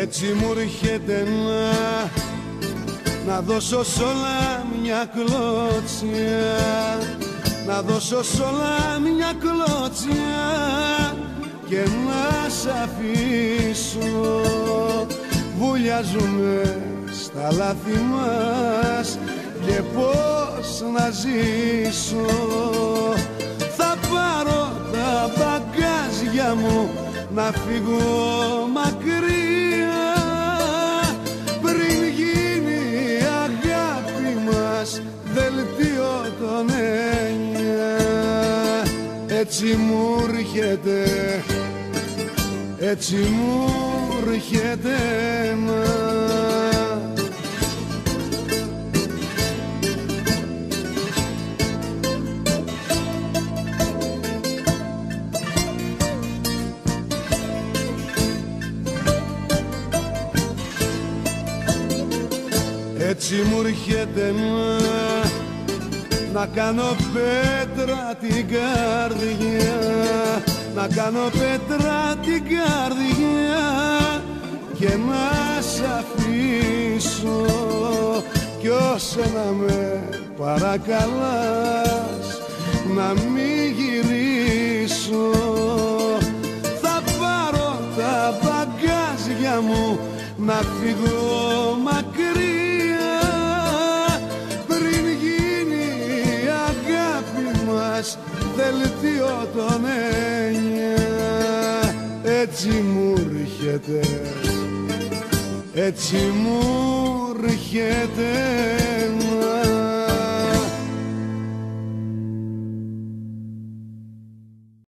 Έτσι μου έρχεται να να δώσω σ' όλα μια κλώτσια να δώσω σ' όλα μια κλώτσια και να σ' αφήσω. Βουλιάζουμε στα λάθη μας και πώς να ζήσω. Θα πάρω τα μπαγκάζια μου να φύγω έτσι μου έρχεται έτσι μου έρχεται να. Έτσι μου έρχεται να, να κάνω πέτρα την καρδιά. Να κάνω πέτρα την καρδιά Και να σ' αφήσω. Κι όσο να με παρακαλάς Να μην γυρίσω Θα πάρω τα μπαγκάζια μου να φύγω μακριά δελτίο τον έννοια έτσι μου έρχεται. Έτσι μου έρχεται